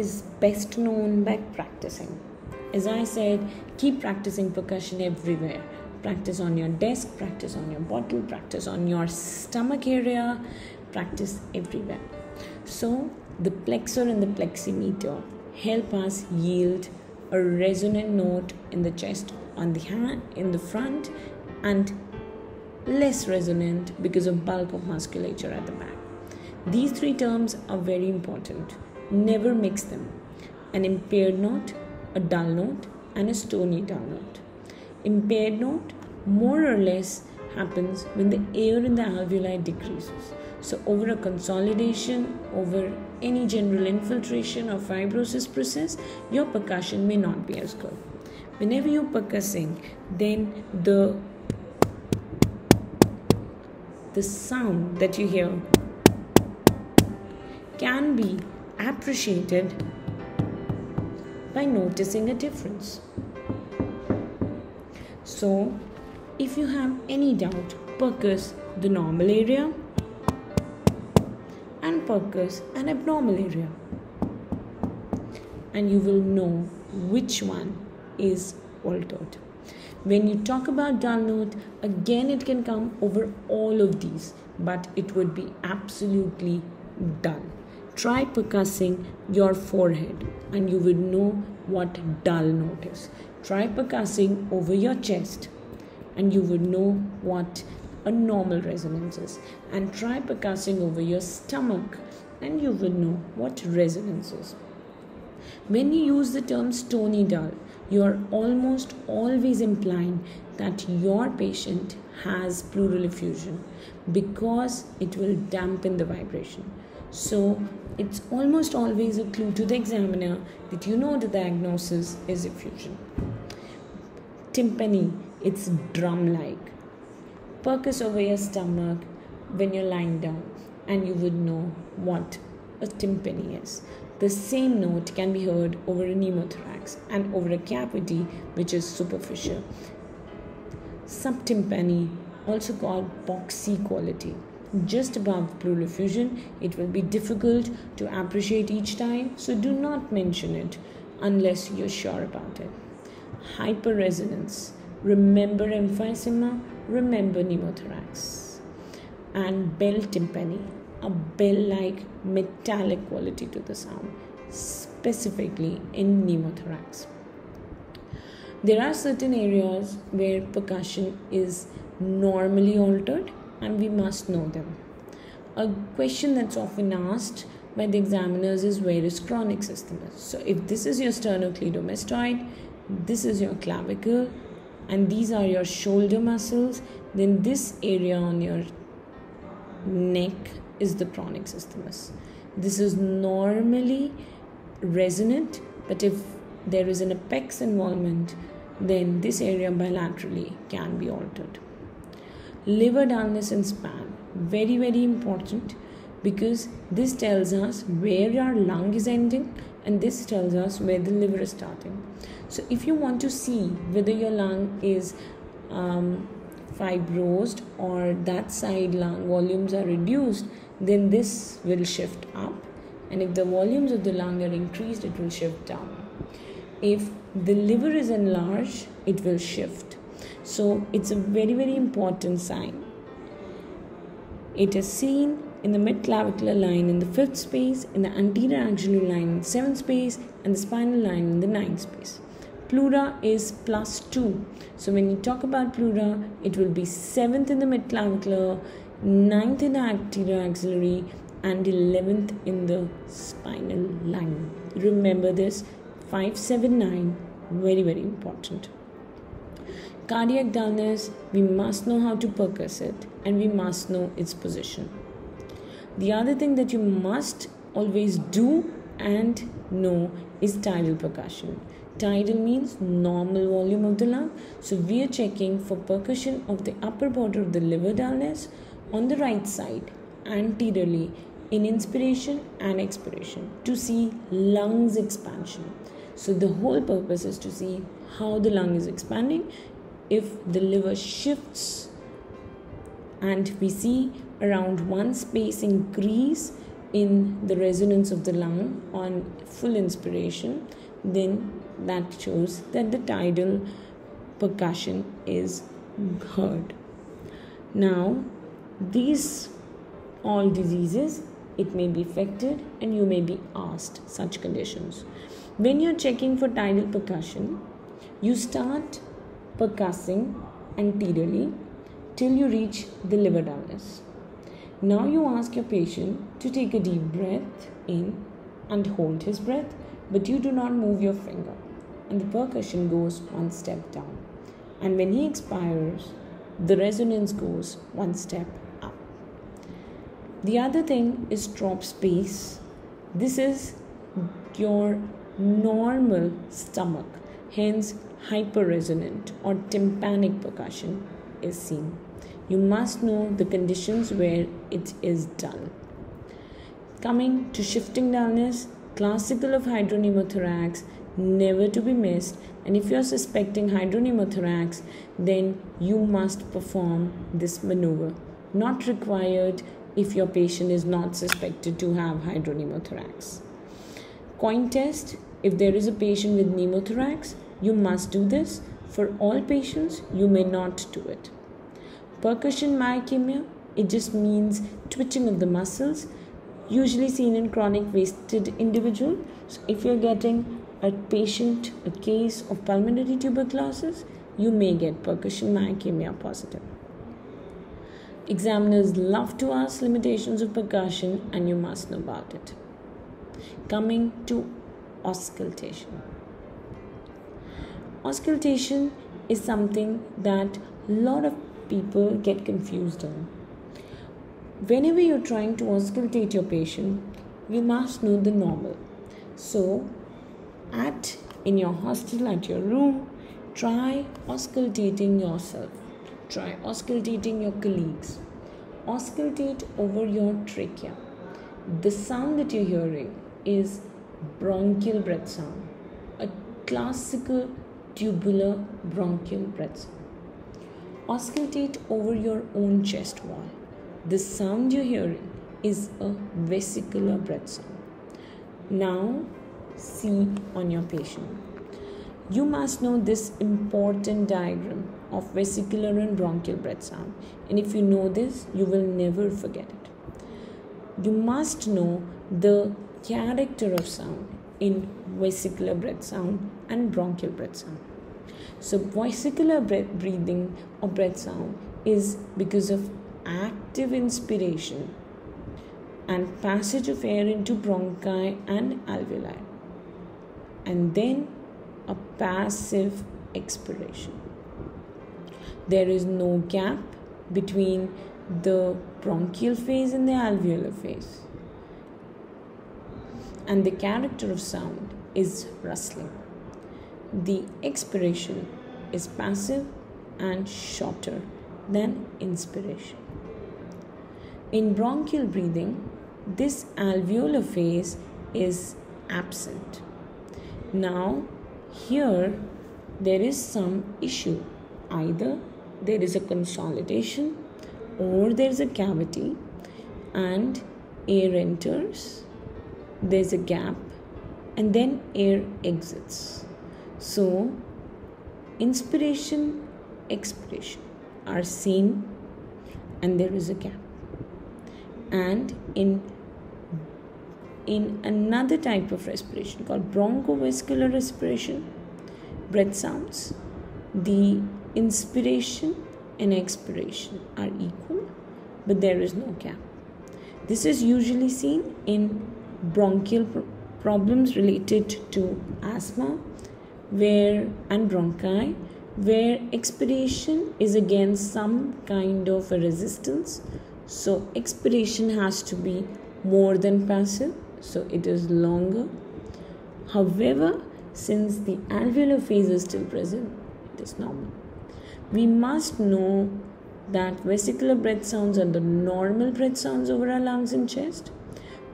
is best known by practicing. As I said, keep practicing percussion everywhere. Practice on your desk, practice on your bottle, practice on your stomach area, practice everywhere. So, the plexor and the pleximeter help us yield a resonant note in the chest on the hand in the front and less resonant because of bulk of musculature at the back. These three terms are very important. Never mix them. An impaired note, a dull note, and a stony dull note. Impaired note more or less happens when the air in the alveoli decreases. So, over a consolidation, over any general infiltration or fibrosis process, your percussion may not be as good. Whenever you're percussing, then the the sound that you hear can be appreciated by noticing a difference. So, if you have any doubt, percuss the normal area and percuss an abnormal area, and you will know which one is altered. When you talk about note, again it can come over all of these, but it would be absolutely dull. Try percussing your forehead and you would know what dull note is. Try percussing over your chest and you would know what a normal resonance is. And try percussing over your stomach and you will know what resonance is. When you use the term stony dull, you are almost always implying that your patient has pleural effusion because it will dampen the vibration. So it's almost always a clue to the examiner that you know the diagnosis is effusion. Tympany, it's drum like. Percuss over your stomach when you're lying down, and you would know what a tympany is. The same note can be heard over a pneumothorax and over a cavity which is superficial. Subtympany, also called boxy quality just above pleural effusion. It will be difficult to appreciate each time, so do not mention it unless you're sure about it. Hyperresonance. Remember emphysema, remember pneumothorax. And bell tympany, a bell like metallic quality to the sound, specifically in pneumothorax. There are certain areas where percussion is normally altered and we must know them. A question that's often asked by the examiners is where is Kronig's isthmus So if this is your sternocleidomastoid, this is your clavicle, and these are your shoulder muscles, then this area on your neck is the Kronig's isthmus. This is normally resonant, but if there is an apex involvement, then this area bilaterally can be altered liver dullness and span. Very very important because this tells us where our lung is ending and this tells us where the liver is starting. So if you want to see whether your lung is um, fibrosed or that side lung volumes are reduced then this will shift up. And if the volumes of the lung are increased it will shift down. If the liver is enlarged it will shift so it's a very, very important sign. It is seen in the mid-clavicular line in the fifth space, in the anterior axillary line in the seventh space, and the spinal line in the ninth space. Pleura is plus 2. So when you talk about pleura, it will be 7th in the mid-clavicular, 9th in the anterior axillary, and 11th in the spinal line. Remember this 579, very, very important cardiac dullness, we must know how to percuss it and we must know its position. The other thing that you must always do and know is tidal percussion. Tidal means normal volume of the lung. So we are checking for percussion of the upper border of the liver dullness on the right side anteriorly in inspiration and expiration to see lungs expansion. So the whole purpose is to see how the lung is expanding if the liver shifts and we see around one space increase in the resonance of the lung on full inspiration, then that shows that the tidal percussion is heard. Now, these all diseases it may be affected and you may be asked such conditions. When you're checking for tidal percussion, you start percussing anteriorly till you reach the liver dullness. Now you ask your patient to take a deep breath in and hold his breath, but you do not move your finger, and the percussion goes one step down. And when he expires, the resonance goes one step up. The other thing is Traube space. This is your normal stomach, hence hyperresonant or tympanic percussion is seen. You must know the conditions where it is done. Coming to shifting dullness, classical of hydropneumothorax, never to be missed. And if you're suspecting hydropneumothorax, then you must perform this maneuver. Not required if your patient is not suspected to have hydropneumothorax. Coin test if there is a patient with pneumothorax, you must do this. For all patients, you may not do it. Percussion myokymia, it just means twitching of the muscles, usually seen in chronic wasted individual. So if you're getting a patient a case of pulmonary tuberculosis, you may get percussion myokymia positive. Examiners love to ask limitations of percussion and you must know about it. Coming to auscultation. Auscultation is something that a lot of people get confused on. Whenever you're trying to auscultate your patient, you must know the normal. So, at in your hostel, at your room, try auscultating yourself. Try auscultating your colleagues. Auscultate over your trachea. The sound that you're hearing is bronchial breath sound, a classical tubular bronchial breath sound. Auscultate over your own chest wall. The sound you're hearing is a vesicular breath sound. Now, see on your patient. You must know this important diagram of vesicular and bronchial breath sound, and if you know this, you will never forget it. You must know the character of sound in vesicular breath sound and bronchial breath sound. So, vesicular breath breathing or breath sound is because of active inspiration and passage of air into bronchi and alveoli, and then a passive expiration. There is no gap between the bronchial phase and the alveolar phase and the character of sound is rustling. The expiration is passive and shorter than inspiration. In bronchial breathing, this alveolar phase is absent. Now, here there is some issue. Either there is a consolidation or there is a cavity and air enters there's a gap and then air exits. So, inspiration, expiration are seen and there is a gap. And in in another type of respiration called bronchovesicular respiration, breath sounds, the inspiration and expiration are equal, but there is no gap. This is usually seen in bronchial problems related to asthma where and bronchi where expiration is against some kind of a resistance. So expiration has to be more than passive so it is longer. However since the alveolar phase is still present it is normal. We must know that vesicular breath sounds are the normal breath sounds over our lungs and chest.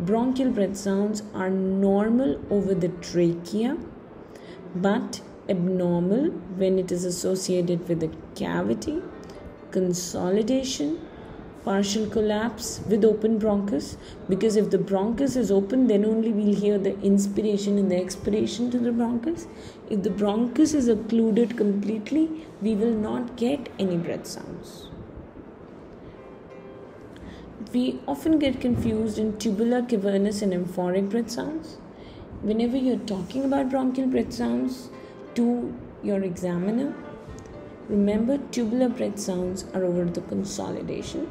Bronchial breath sounds are normal over the trachea but abnormal when it is associated with a cavity, consolidation, partial collapse with open bronchus. Because if the bronchus is open then only we'll hear the inspiration and the expiration to the bronchus. If the bronchus is occluded completely we will not get any breath sounds. We often get confused in tubular cavernous and amphoric breath sounds whenever you're talking about bronchial breath sounds to your examiner remember tubular breath sounds are over the consolidation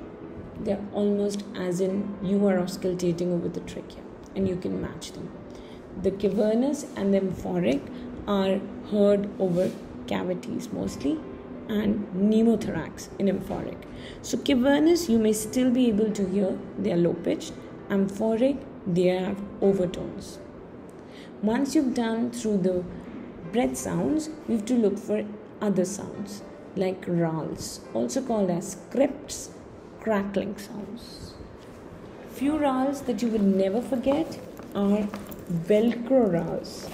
they're almost as in you are auscultating over the trachea and you can match them. The cavernous and the amphoric are heard over cavities mostly and pneumothorax in amphoric. So cavernous you may still be able to hear they are low pitched. Amphoric they have overtones. Once you've done through the breath sounds, you have to look for other sounds like rales, also called as crepts crackling sounds. Few rales that you will never forget are Velcro rales.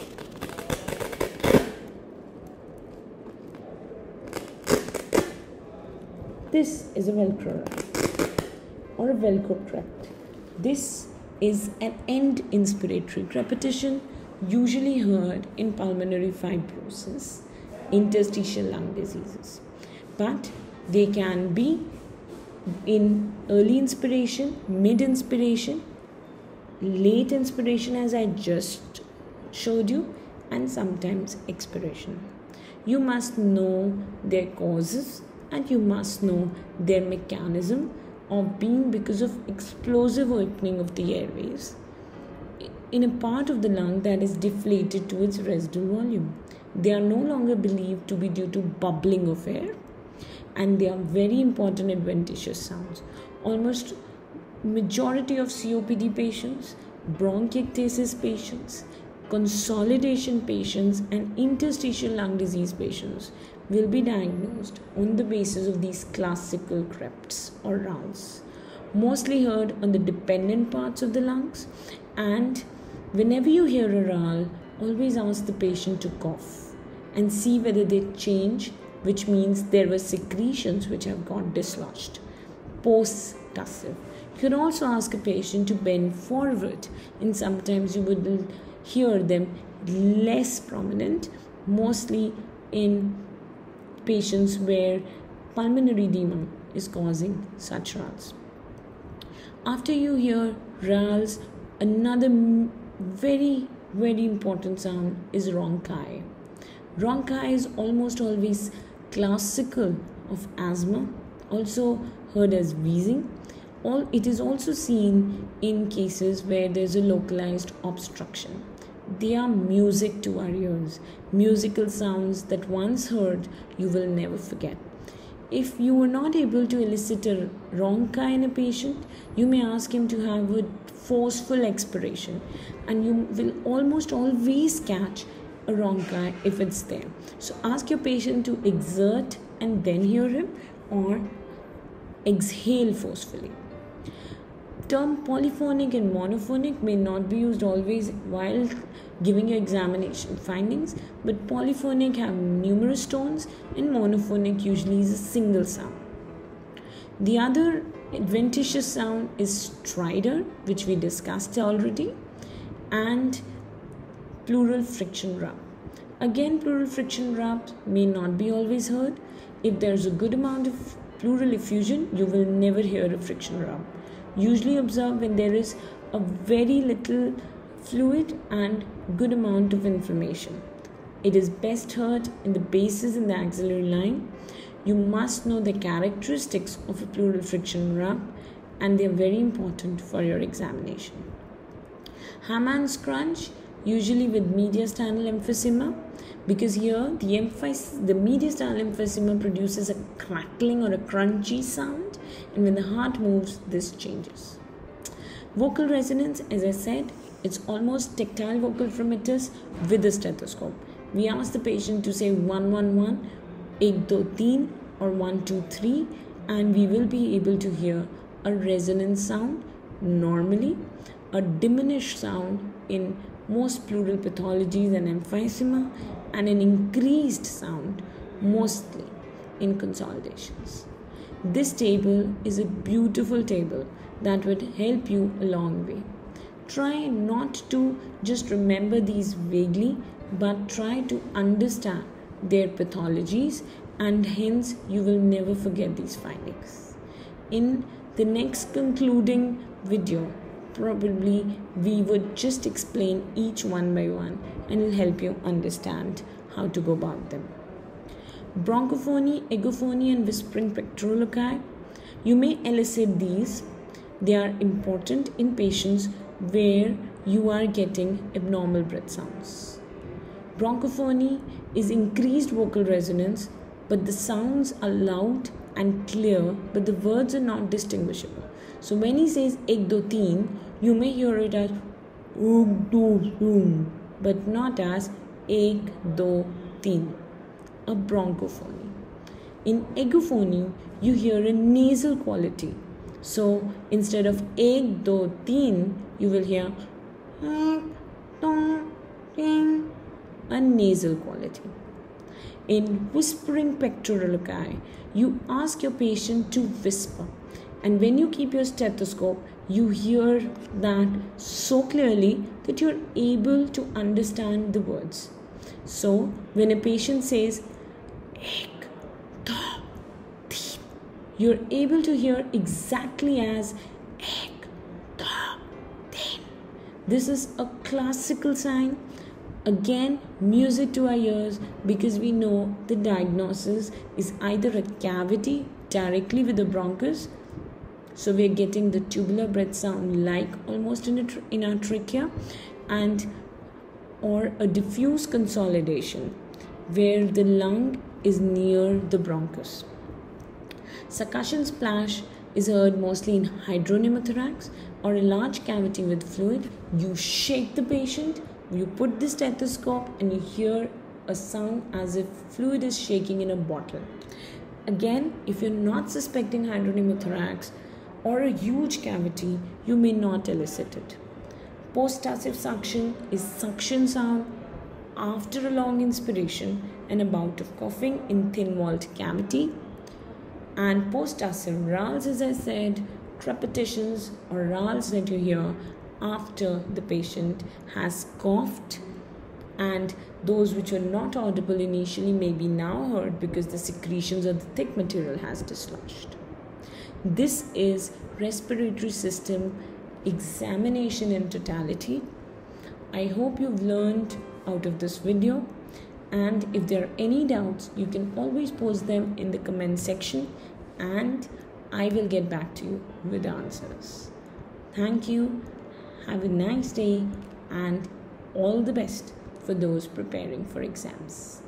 This is a Velcro rale or a Velcro crept. This is an end inspiratory crepitation usually heard in pulmonary fibrosis, interstitial lung diseases. But they can be in early inspiration, mid inspiration, late inspiration, as I just showed you, and sometimes expiration. You must know their causes and you must know their mechanism of being because of explosive opening of the airways in a part of the lung that is deflated to its residual volume. They are no longer believed to be due to bubbling of air and they are very important adventitious sounds. Almost majority of COPD patients, bronchiectasis patients, consolidation patients and interstitial lung disease patients will be diagnosed on the basis of these classical crepts or rales mostly heard on the dependent parts of the lungs and whenever you hear a rale always ask the patient to cough and see whether they change which means there were secretions which have got dislodged. Post tussive. You can also ask a patient to bend forward, and sometimes you will hear them less prominent, mostly in patients where pulmonary edema is causing such rales. After you hear rales, another very, very important sound is rhonchi. Rhonchi is almost always classical of asthma, also heard as wheezing. All, it is also seen in cases where there's a localized obstruction. They are music to our ears, musical sounds that once heard you will never forget. If you are not able to elicit a rhonchi in a patient, you may ask him to have a forceful expiration, and you will almost always catch a wrong rhonchi if it's there. So ask your patient to exert and then hear him or exhale forcefully. Term polyphonic and monophonic may not be used always while giving your examination findings, but polyphonic have numerous tones and monophonic usually is a single sound. The other adventitious sound is stridor, which we discussed already, and pleural friction rub. Again, pleural friction rub may not be always heard. If there's a good amount of pleural effusion, you will never hear a friction rub. Usually observe when there is a very little fluid and good amount of inflammation. It is best heard in the bases in the axillary line. You must know the characteristics of a pleural friction rub and they are very important for your examination. Hamman's crunch usually with mediastinal emphysema because here the emphasis the mediastinal emphysema produces a crackling or a crunchy sound and when the heart moves this changes vocal resonance as i said it's almost tactile vocal frequency with a stethoscope we ask the patient to say 111 823 or 123 and we will be able to hear a resonance sound normally a diminished sound in most pleural pathologies and emphysema, and an increased sound mostly in consolidations. This table is a beautiful table that would help you a long way. Try not to just remember these vaguely, but try to understand their pathologies, and hence you will never forget these findings. In the next concluding video, probably we would just explain each one by one and will help you understand how to go about them. Bronchophony, egophony, and whispering pectoriloquy. You may elicit these. They are important in patients where you are getting abnormal breath sounds. Bronchophony is increased vocal resonance, but the sounds are loud and clear, but the words are not distinguishable. So when he says ek do teen, you may hear it as ug do but not as ek do teen, a bronchophony. In egophony, you hear a nasal quality. So instead of ek do teen, you will hear a nasal quality. In whispering pectoriloquy, you ask your patient to whisper. And when you keep your stethoscope, you hear that so clearly that you're able to understand the words. So, when a patient says, ek, teen, you're able to hear exactly as ek, teen. This is a classical sign. Again music to our ears because we know the diagnosis is either a cavity directly with the bronchus. So we're getting the tubular breath sound like almost in, a, in our trachea and or a diffuse consolidation where the lung is near the bronchus succussion splash is heard mostly in hydropneumothorax or a large cavity with fluid you shake the patient you put the stethoscope and you hear a sound as if fluid is shaking in a bottle. Again, if you're not suspecting hydropneumothorax or a huge cavity, you may not elicit it. Post-tussive suction is suction sound after a long inspiration and a bout of coughing in thin-walled cavity. And rales, as I said, crepitations or rales that you hear after the patient has coughed and those which were not audible initially may be now heard because the secretions of the thick material has dislodged. This is respiratory system examination in totality. I hope you've learned out of this video and if there are any doubts you can always post them in the comment section and I will get back to you with answers. Thank you have a nice day and all the best for those preparing for exams.